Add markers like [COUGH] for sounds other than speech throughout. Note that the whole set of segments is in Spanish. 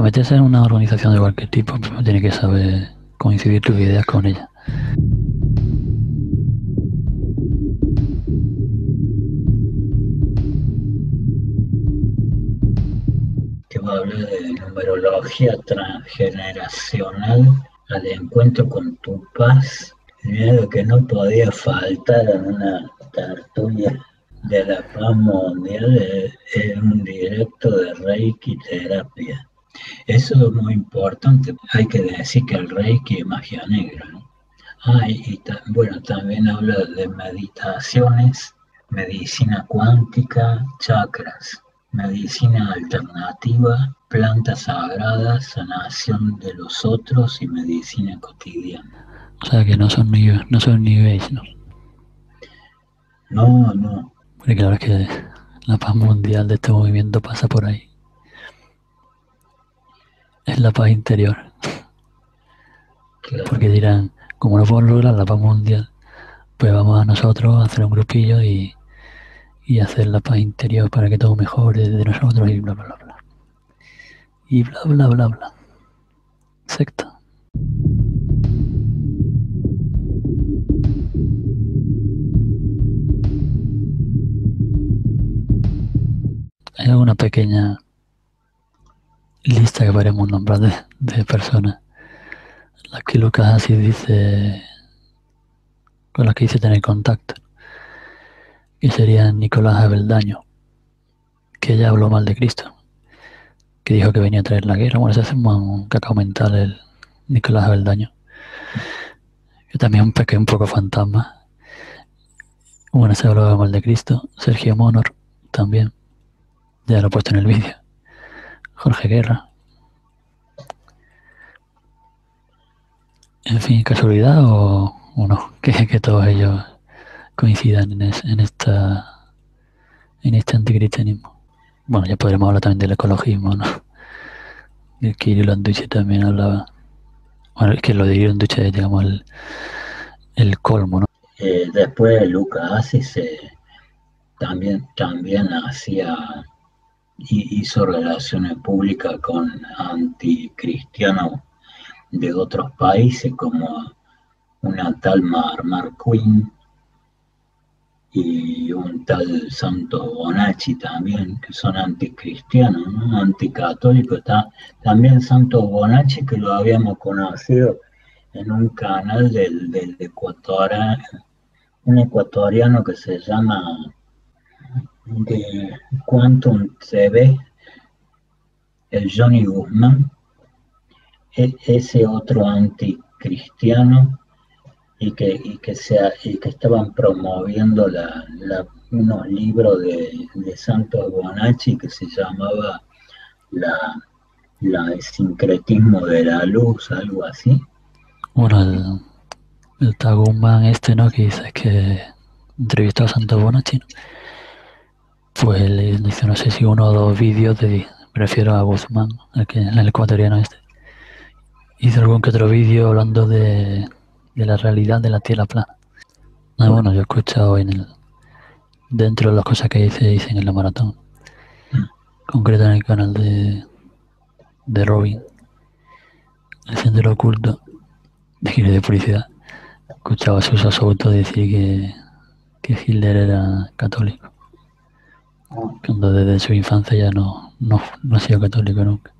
Para meterse en una organización de cualquier tipo, tiene que saber coincidir tus ideas con ella. que va a hablar de numerología transgeneracional al encuentro con tu paz, miedo que no podía faltar en una tertulia de la paz mundial es un directo de Reiki terapia. Eso es muy importante. Hay que decir que el Reiki es magia negra. Ah, y bueno, también habla de meditaciones, medicina cuántica, chakras medicina alternativa, plantas sagradas, sanación de los otros y medicina cotidiana. O sea que no son ni, no son ¿no? No, no. Porque claro es que la paz mundial de este movimiento pasa por ahí. Es la paz interior. Porque dirán, como no podemos lograr la paz mundial, pues vamos a nosotros a hacer un grupillo y y hacer la paz interior para que todo mejore de nosotros y bla bla bla. Y bla bla bla bla. Secta. Hay una pequeña lista que podríamos nombrar de, de personas. Las que Lucas así dice, con las que dice tener contacto que sería Nicolás Abeldaño, que ya habló mal de Cristo, que dijo que venía a traer la guerra. Bueno, se hace un cacao mental el Nicolás Abeldaño, que también un pequeño un poco fantasma. Bueno, se habló mal de Cristo. Sergio Monor también, ya lo he puesto en el vídeo. Jorge Guerra. En fin, casualidad o, no, [LAUGHS] que, que todos ellos coincidan en, en esta en este anticristianismo. Bueno, ya podremos hablar también del ecologismo, ¿no? [LAUGHS] El Kirill Landucci también hablaba. Bueno, es que lo de Landucci es, digamos, el, el colmo, ¿no? Eh, después Lucas Asis también, también hacía hizo relaciones públicas con anticristianos de otros países como una tal Mar, Mar Queen y un tal Santo Bonacci también, que son anticristianos, ¿no? anticatólicos. también Santo Bonacci, que lo habíamos conocido en un canal del, del ecuatoriano, un ecuatoriano que se llama de Quantum TV, el Johnny Guzmán, e, ese otro anticristiano y que, y que, sea, y que estaban promoviendo la, unos libros de, de Santos Bonacci que se llamaba la, el sincretismo de la luz, algo así. Bueno, el, el Tagumban este, ¿no? Que dice que entrevistó a Santos Bonacci, Pues le dice, no sé si uno o dos vídeos de, me refiero a Guzmán, el, que, el ecuatoriano este. Hizo algún que otro vídeo hablando de, de la realidad de la Tierra plana. Ah, bueno, yo he escuchado en el, dentro de las cosas que hice, dicen en la maratón, concreto en el canal de, de Robin, el sendero oculto, de de publicidad, escuchaba a Souto decir que, que Hitler era católico, cuando desde su infancia ya no, no, no ha sido católico nunca.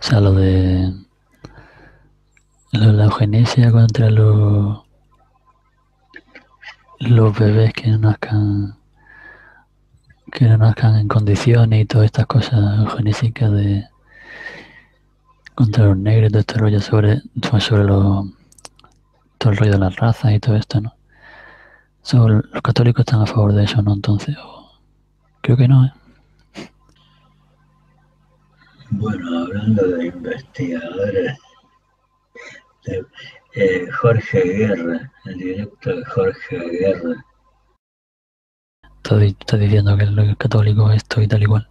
O sea, lo de la eugenesia contra los, los bebés que no nazcan que no nazcan en condiciones y todas estas cosas eugenésicas de contra los negros y todo este rollo sobre, sobre todo el rollo de las razas y todo esto, ¿no? los católicos están a favor de eso, ¿no? Entonces, creo que no, ¿eh? Bueno, hablando de investigadores eh, Jorge Guerra, el directo de Jorge Guerra. Está, diciendo que el católico esto y tal igual.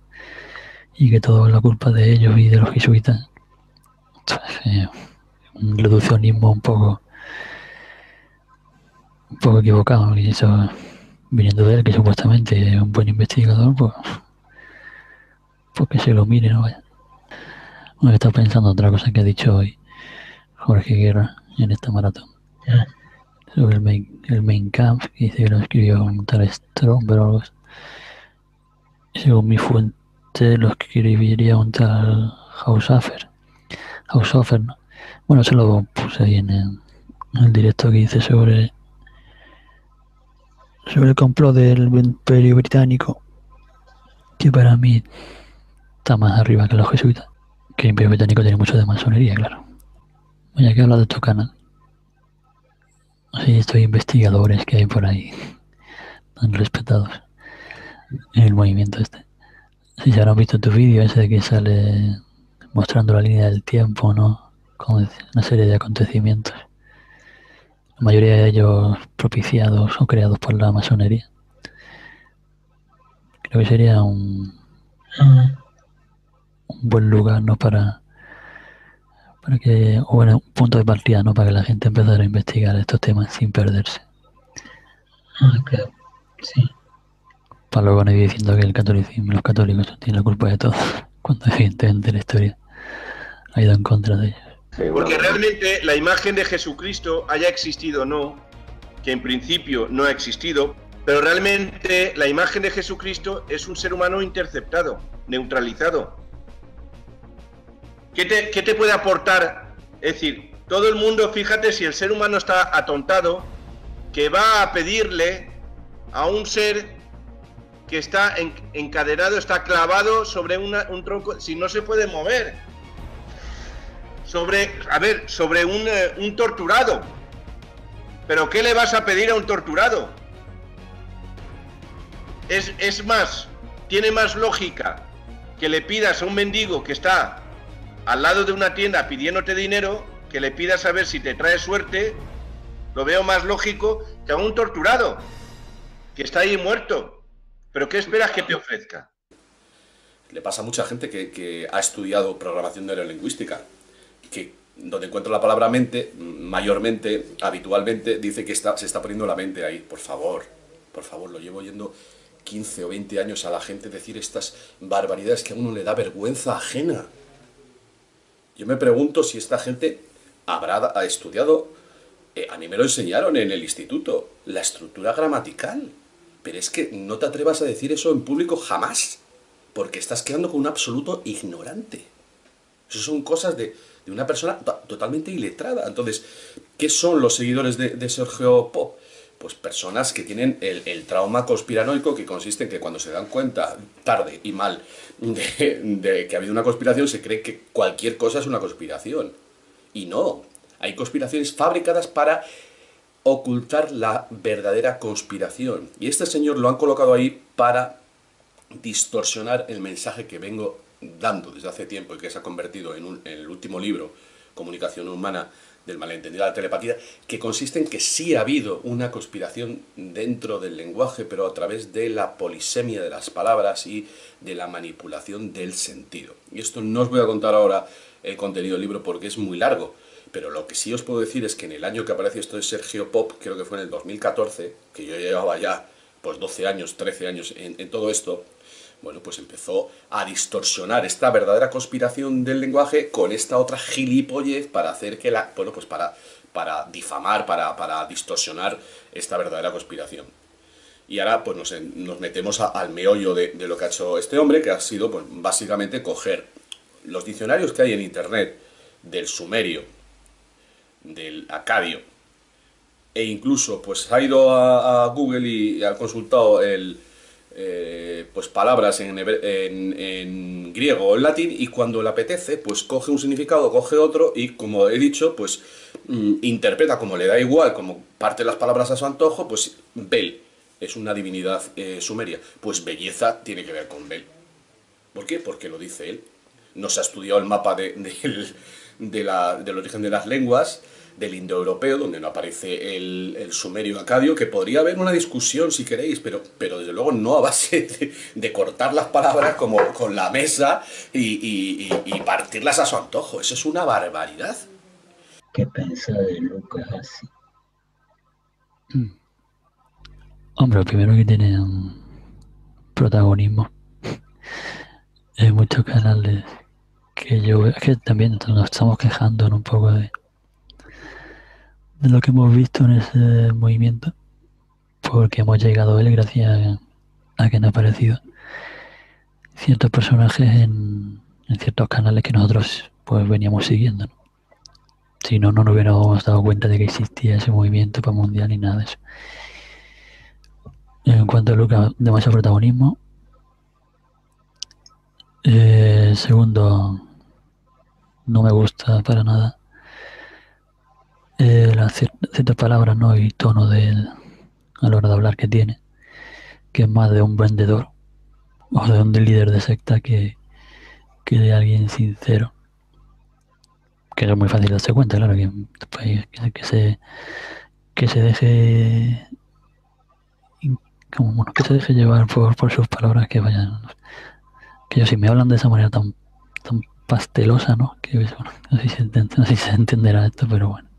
Y que todo es la culpa de ellos y de los jesuitas. un reduccionismo un poco un poco equivocado y eso viniendo de él que supuestamente es un buen investigador pues, pues que se lo mire no vaya Me estaba pensando otra cosa que ha dicho hoy Jorge Guerra en esta maratón. Sobre el main, el main camp, que dice que lo escribió un tal Stromberg o algo así. Según mi fuente, lo escribiría un tal Haushofer. Haushofer, ¿no? Bueno, se lo puse ahí en el, en el directo que hice sobre sobre el complot del imperio británico, que para mí está más arriba que los jesuitas, que el imperio británico tiene mucho de masonería, claro. Voy que hablar de tu canal. Sí, estos investigadores que hay por ahí, tan respetados en el movimiento este. Si se habrán visto tu vídeo ese de que sale mostrando la línea del tiempo, ¿no? Con una serie de acontecimientos la mayoría de ellos propiciados o creados por la masonería. Creo que sería un, un buen lugar ¿no? para, para que, o bueno, un punto de partida ¿no? para que la gente empezara a investigar estos temas sin perderse. Ah, sí. Para luego no ir diciendo que el catolicismo, los católicos tienen la culpa de todo, [LAUGHS] cuando evidentemente la historia ha ido en contra de ellos. Porque realmente la imagen de Jesucristo haya existido o no, que en principio no ha existido, pero realmente la imagen de Jesucristo es un ser humano interceptado, neutralizado. ¿Qué te, qué te puede aportar? Es decir, todo el mundo, fíjate, si el ser humano está atontado, que va a pedirle a un ser que está encadenado, está clavado sobre un tronco, si no se puede mover sobre, a ver, sobre eh, un, torturado. Pero ¿qué le vas a pedir a un torturado? Es, es, más, tiene más lógica que le pidas a un mendigo que está al lado de una tienda pidiéndote dinero, que le pidas a ver si te trae suerte, lo veo más lógico que a un torturado, que está ahí muerto. Pero ¿qué esperas que te ofrezca? Le pasa a mucha gente que, que ha estudiado programación neurolingüística que donde encuentro la palabra mente, mayormente, habitualmente, dice que se está poniendo la mente ahí. Por favor, por favor, lo llevo oyendo 15 o 20 años a la gente decir estas barbaridades que a uno le da vergüenza ajena. Yo me pregunto si esta gente habrá ha estudiado, eh, a mí me lo enseñaron en el instituto, la estructura gramatical. Pero es que no te atrevas a decir eso en público jamás, porque estás quedando con un absoluto ignorante. Eso son cosas de, de una persona totalmente iletrada. Entonces, ¿qué son los seguidores de, Sergio Pop? Pues personas que tienen el, trauma conspiranoico que consiste en que cuando se dan cuenta, tarde y mal, de, que ha habido una conspiración, se cree que cualquier cosa es una conspiración. Y no, hay conspiraciones fabricadas para ocultar la verdadera conspiración. Y este señor lo han colocado ahí para distorsionar el mensaje que vengo dando desde hace tiempo y que se ha convertido en, el último libro, Comunicación Humana del malentendido de la telepatía, que consiste en que sí ha habido una conspiración dentro del lenguaje, pero a través de la polisemia de las palabras y de la manipulación del sentido. Y esto no os voy a contar ahora el contenido del libro porque es muy largo, pero lo que sí os puedo decir es que en el año que apareció esto de Sergio Pop, creo que fue en el 2014, que yo llevaba ya pues 12 años, 13 años en todo esto, bueno, pues empezó a distorsionar esta verdadera conspiración del lenguaje con esta otra gilipollez para hacer que la, bueno, pues para, para difamar, para, para distorsionar esta verdadera conspiración. Y ahora pues nos, metemos al meollo de, lo que ha hecho este hombre, que ha sido pues, básicamente coger los diccionarios que hay en internet del sumerio, del acadio, e incluso pues ha ido a Google y ha consultado el, eh, pues palabras en, griego o en latín y cuando le apetece, pues coge un significado, coge otro y como he dicho, pues mm, interpreta como le da igual, como parte las palabras a su antojo, pues Bel es una divinidad eh, sumeria. Pues belleza tiene que ver con Bel. ¿Por qué? Porque lo dice él. No se ha estudiado el mapa de, del origen de las lenguas, del indoeuropeo, donde no aparece el, sumerio acadio, que podría haber una discusión si queréis, pero, pero desde luego no a base de, cortar las palabras como con la mesa y, partirlas a su antojo. Eso es una barbaridad. ¿Qué piensa de Lucas así? Hombre, lo primero que tiene un protagonismo. [LAUGHS] Hay muchos canales que yo es que también nos estamos quejando un poco de, de lo que hemos visto en ese movimiento, porque hemos llegado a él gracias a, que nos ha aparecido ciertos personajes en, en, ciertos canales que nosotros pues veníamos siguiendo. Si no, no nos hubiéramos dado cuenta de que existía ese movimiento para mundial ni nada de eso. En cuanto a Lucas, demasiado protagonismo. Eh, segundo, no me gusta para nada eh, las ciertas palabras ¿no? y tono de a la hora de hablar que tiene, que es más de un vendedor o de un líder de secta que, que de alguien sincero. Que es muy fácil darse cuenta, claro, que, que, se que se deje como que se deje llevar por, por sus palabras que vayan que ellos si me hablan de esa manera tan tan pastelosa, ¿no? Que bueno, no sé si se, entenderá esto, pero bueno.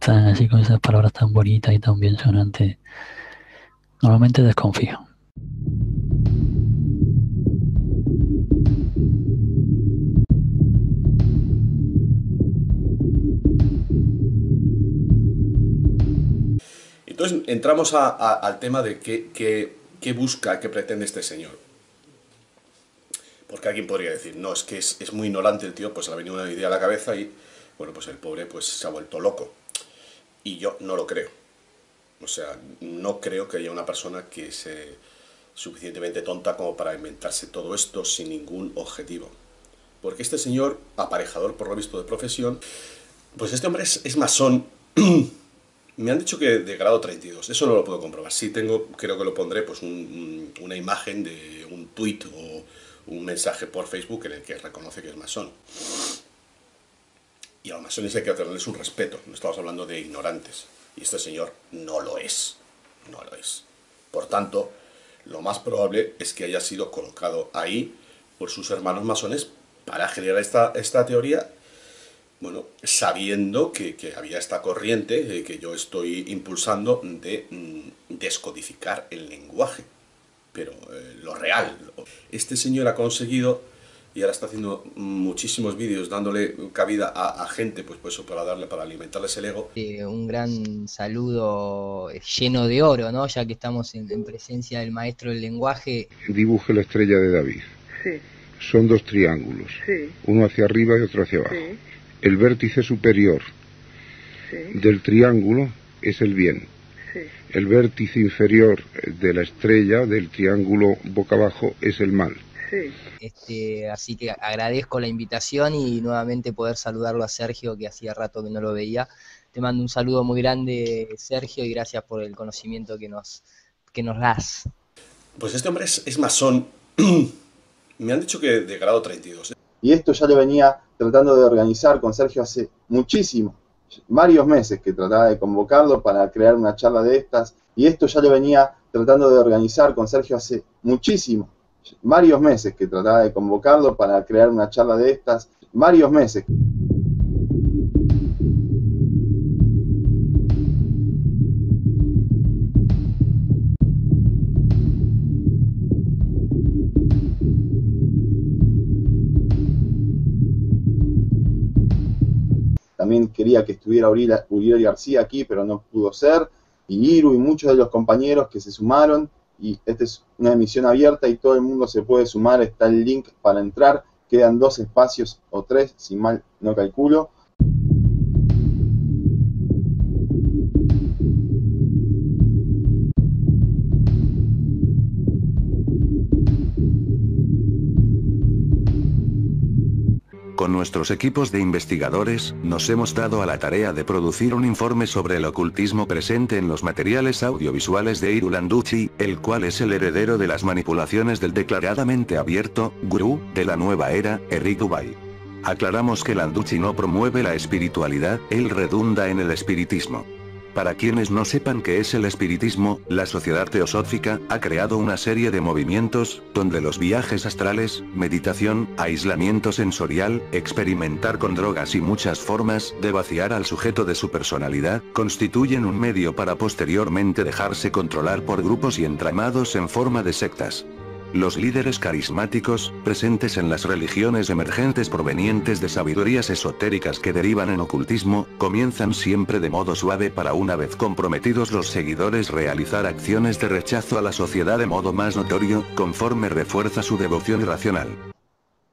Están así con esas palabras tan bonitas y tan bien sonantes. Normalmente desconfío. Entonces entramos al tema de qué, qué busca, qué pretende este señor. Porque alguien podría decir, no, es que es, muy ignorante el tío, pues le ha venido una idea a la cabeza y, bueno, pues el pobre pues se ha vuelto loco. Y yo no lo creo. O sea, no creo que haya una persona que sea suficientemente tonta como para inventarse todo esto sin ningún objetivo. Porque este señor, aparejador por lo visto de profesión, pues este hombre es, masón. [CLEARS THROAT] Me han dicho que de grado 32, eso no lo puedo comprobar. Sí tengo, creo que lo pondré, pues una imagen de un tuit o un mensaje por Facebook en el que reconoce que es masón. Y a los masones hay que tenerles un respeto, no estamos hablando de ignorantes. Y este señor no lo es, no lo es. Por tanto, lo más probable es que haya sido colocado ahí por sus hermanos masones para generar esta, esta teoría, bueno, sabiendo que, había esta corriente que yo estoy impulsando de mm, descodificar el lenguaje pero eh, lo real. Este señor ha conseguido y ahora está haciendo muchísimos vídeos dándole cabida a, gente, pues, pues eso, para darle, para alimentarles el ego. Eh, un gran saludo lleno de oro, ¿no? Ya que estamos en, presencia del maestro del lenguaje. Dibuje la estrella de David. Sí. Son dos triángulos, sí. uno hacia arriba y otro hacia abajo. El vértice superior del triángulo es el bien el vértice inferior de la estrella del triángulo boca abajo es el mal. Este, así que agradezco la invitación y nuevamente poder saludarlo a Sergio, que hacía rato que no lo veía. Te mando un saludo muy grande, Sergio, y gracias por el conocimiento que nos, que nos das. Pues este hombre es, es masón. [CLEARS THROAT] Me han dicho que de grado 32. Y esto ya le venía tratando de organizar con Sergio hace muchísimo varios meses que trataba de convocarlo para crear una charla de estas, y esto ya lo venía tratando de organizar con Sergio hace muchísimo, varios meses que trataba de convocarlo para crear una charla de estas, varios meses. Que estuviera Uriel García aquí, pero no pudo ser. Y Iru y muchos de los compañeros que se sumaron. Y esta es una emisión abierta y todo el mundo se puede sumar. Está el link para entrar. Quedan dos espacios o tres, si mal no calculo. Con nuestros equipos de investigadores, nos hemos dado a la tarea de producir un informe sobre el ocultismo presente en los materiales audiovisuales de Irulanducci, el cual es el heredero de las manipulaciones del declaradamente abierto, gurú, de la nueva era, Eric Dubai. Aclaramos que Landucci no promueve la espiritualidad, él redunda en el espiritismo. Para quienes no sepan qué es el espiritismo, la sociedad teosófica ha creado una serie de movimientos, donde los viajes astrales, meditación, aislamiento sensorial, experimentar con drogas y muchas formas de vaciar al sujeto de su personalidad, constituyen un medio para posteriormente dejarse controlar por grupos y entramados en forma de sectas. Los líderes carismáticos, presentes en las religiones emergentes provenientes de sabidurías esotéricas que derivan en ocultismo, comienzan siempre de modo suave para una vez comprometidos los seguidores realizar acciones de rechazo a la sociedad de modo más notorio, conforme refuerza su devoción irracional.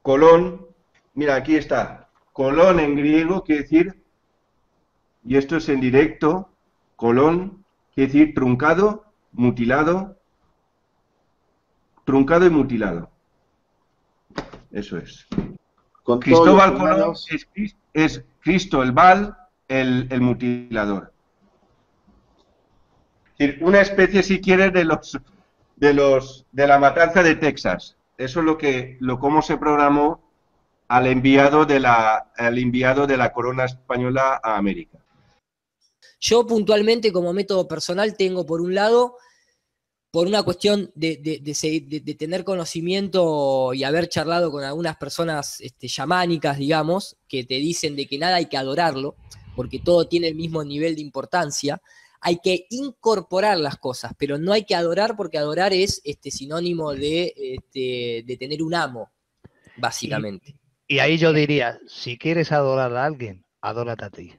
Colón, mira, aquí está. Colón en griego quiere decir, y esto es en directo, colón quiere decir truncado, mutilado, truncado y mutilado. Eso es. Cristóbal Colón es, Cristo el Val, el, mutilador. una especie, si quieres, de los de los de la matanza de Texas. Eso es lo que lo cómo se programó al enviado de la al enviado de la corona española a América. Yo puntualmente como método personal tengo por un lado por una cuestión de, tener conocimiento y haber charlado con algunas personas este, digamos, que te dicen de que nada hay que adorarlo, porque todo tiene el mismo nivel de importancia, hay que incorporar las cosas, pero no hay que adorar porque adorar es este, sinónimo de, este, tener un amo, básicamente. Y, y ahí yo diría, si quieres adorar a alguien, adórate a ti.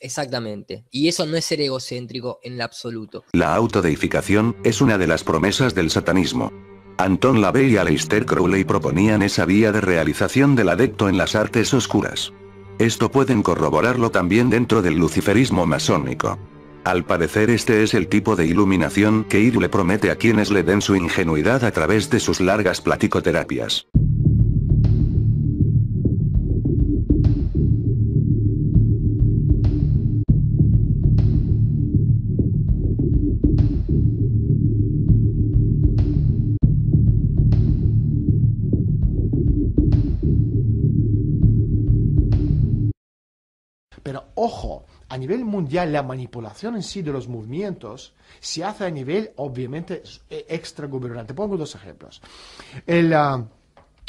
Exactamente. Y eso no es ser egocéntrico en lo absoluto. La autodeificación es una de las promesas del satanismo. Anton LaVey y Aleister Crowley proponían esa vía de realización del adepto en las artes oscuras. Esto pueden corroborarlo también dentro del luciferismo masónico. Al parecer este es el tipo de iluminación que Ir le promete a quienes le den su ingenuidad a través de sus largas platicoterapias. Ojo, a nivel mundial la manipulación en sí de los movimientos se hace a nivel obviamente e, extragubernamental. Pongo dos ejemplos. El ah,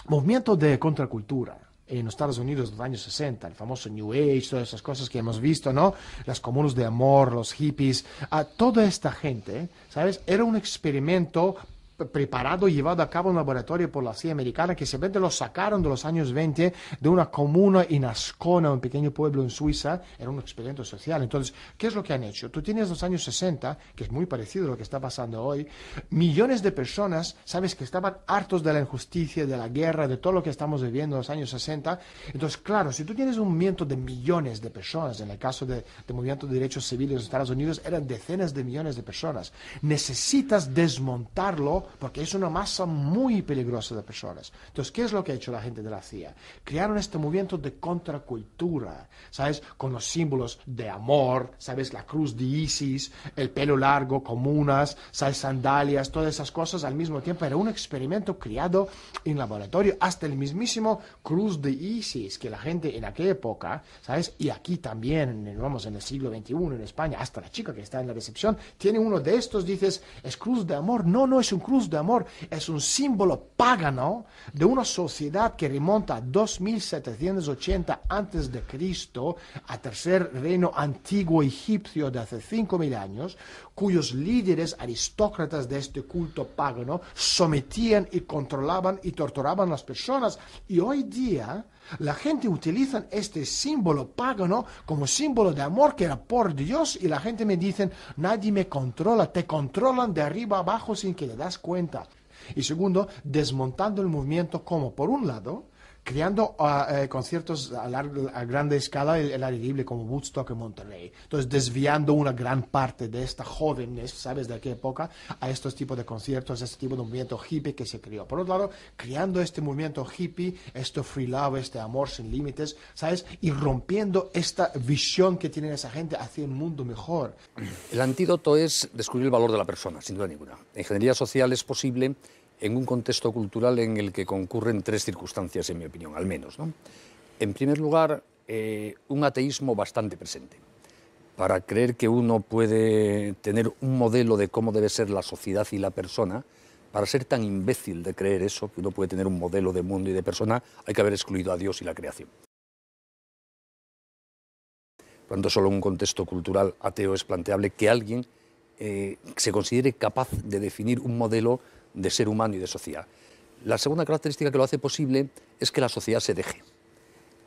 movimiento de contracultura en los Estados Unidos de los años 60, el famoso New Age, todas esas cosas que hemos visto, ¿no? Las comunas de amor, los hippies, a toda esta gente, ¿sabes? Era un experimento preparado y llevado a cabo en un laboratorio por la CIA americana que simplemente lo sacaron de los años 20 de una comuna en Ascona, un pequeño pueblo en Suiza, era un experimento social. Entonces, ¿qué es lo que han hecho? Tú tienes los años 60, que es muy parecido a lo que está pasando hoy, millones de personas, sabes, que estaban hartos de la injusticia, de la guerra, de todo lo que estamos viviendo en los años 60. Entonces, claro, si tú tienes un movimiento de millones de personas, en el caso de, de movimiento de derechos civiles en Estados Unidos, eran decenas de millones de personas, necesitas desmontarlo porque es una masa muy peligrosa de personas. Entonces, ¿qué es lo que ha hecho la gente de la CIA? Crearon este movimiento de contracultura, ¿sabes? Con los símbolos de amor, ¿sabes? La cruz de Isis, el pelo largo, comunas, ¿sabes? Sandalias, todas esas cosas al mismo tiempo. Era un experimento creado en laboratorio, hasta el mismísimo cruz de Isis, que la gente en aquella época, ¿sabes? Y aquí también, vamos, en el siglo XXI, en España, hasta la chica que está en la recepción, tiene uno de estos, dices, es cruz de amor. No, no es un cruz de amor es un símbolo pagano de una sociedad que remonta a 2780 antes de Cristo, a tercer reino antiguo egipcio de hace 5000 años, cuyos líderes aristócratas de este culto pagano sometían y controlaban y torturaban a las personas. Y hoy día la gente utiliza este símbolo pagano como símbolo de amor que era por Dios y la gente me dice, nadie me controla, te controlan de arriba abajo sin que le das cuenta. Y segundo, desmontando el movimiento como, por un lado, creando ah, eh, conciertos a, a, grande escala el, el aire libre como Woodstock en Monterrey. Entonces, desviando una gran parte de esta jóvenes, ¿sabes? De qué época, a estos tipos de conciertos, a este tipo de movimiento hippie que se creó. Por otro lado, creando este movimiento hippie, este free love, este amor sin límites, ¿sabes? Y rompiendo esta visión que tiene esa gente hacia un mundo mejor. El antídoto es descubrir el valor de la persona, sin duda ninguna. En ingeniería social es posible en un contexto cultural en el que concurren tres circunstancias, en mi opinión, al menos. En primer lugar, eh, un ateísmo bastante presente. Para creer que uno puede tener un modelo de cómo debe ser la sociedad y la persona, para ser tan imbécil de creer eso, que uno puede tener un modelo de mundo y de persona, hay que haber excluido a Dios y la creación. Cuando solo en un contexto cultural ateo es planteable que alguien eh, se considere capaz de definir un modelo de ser humano y de sociedad. La segunda característica que lo hace posible es que la sociedad se deje.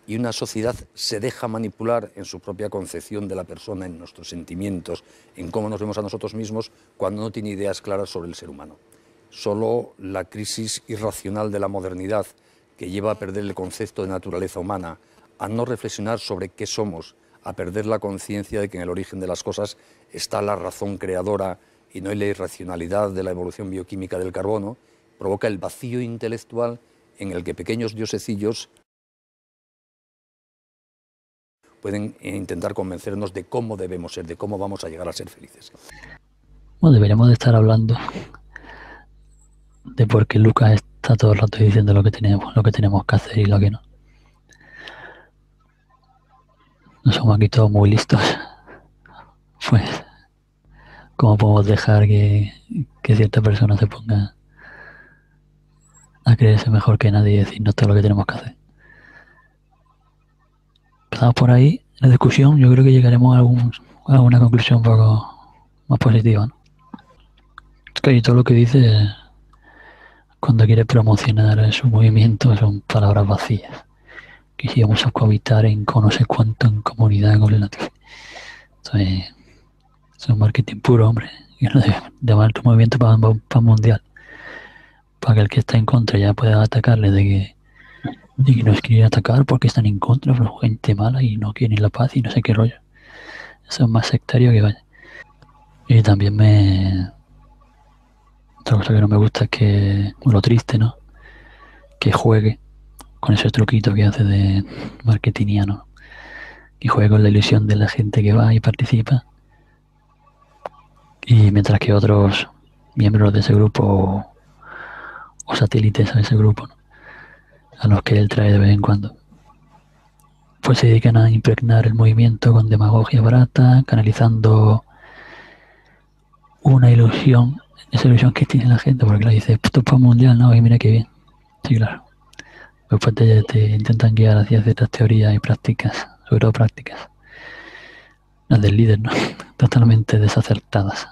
Y una sociedad se deja manipular en su propia concepción de la persona, en nuestros sentimientos, en cómo nos vemos a nosotros mismos cuando no tiene ideas claras sobre el ser humano. Solo la crisis irracional de la modernidad, que lleva a perder el concepto de naturaleza humana, a no reflexionar sobre qué somos, a perder la conciencia de que en el origen de las cosas está la razón creadora y no hay la irracionalidad de la evolución bioquímica del carbono, provoca el vacío intelectual en el que pequeños diosecillos pueden intentar convencernos de cómo debemos ser, de cómo vamos a llegar a ser felices. Bueno, deberíamos de estar hablando de por qué Lucas está todo el rato diciendo lo que tenemos, lo que tenemos que hacer y lo que no. No somos aquí todos muy listos. [LAUGHS] Pues, ¿cómo podemos dejar que, que cierta persona se ponga a creerse mejor que nadie y decirnos todo lo que tenemos que hacer? Empezamos por ahí, la discusión, yo creo que llegaremos a, algún, a alguna conclusión un poco más positiva. ¿no? Es que todo lo que dice cuando quiere promocionar su movimiento son palabras vacías a cohabitar en con no sé cuánto en comunidad con Eso es, marketing puro, hombre. Y no de llamar tu movimiento para, para, mundial. Para que el que está en contra ya pueda atacarle de que, de que nos quieren atacar porque están en contra, pero gente mala y no quieren la paz y no sé qué rollo. Eso es más sectario que vaya. Y también me. Otra cosa que no me gusta es que. Lo triste, ¿no? Que juegue con ese truquito que hace de marketingiano y juega con la ilusión de la gente que va y participa y mientras que otros miembros de ese grupo o, satélites a ese grupo a los que él trae de vez en cuando. Pues se dedican a impregnar el movimiento con demagogia barata canalizando una ilusión esa ilusión que tiene la gente porque la dice esto mundial no y mira qué bien sí claro. Después te, intentan guiar hacia ciertas teorías y prácticas, sobre todo prácticas. Las del líder. [LAUGHS] Totalmente desacertadas.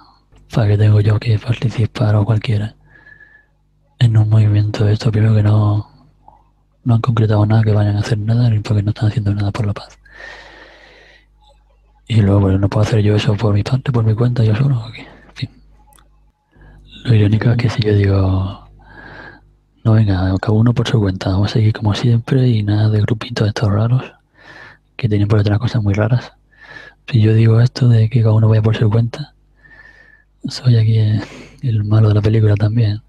¿Para que tengo yo que participar o cualquiera en un movimiento de esto? Primero que no, no han concretado nada, que vayan a hacer nada, ni porque no están haciendo nada por la paz. Y luego, bueno, no puedo hacer yo eso por mi parte, por mi cuenta, yo solo. Lo irónico es que si yo digo, no, venga, cada uno por su cuenta. Vamos a seguir como siempre y nada de grupitos estos raros que tienen por detrás cosas muy raras. Si yo digo esto de que cada uno vaya por su cuenta, soy aquí el malo de la película también.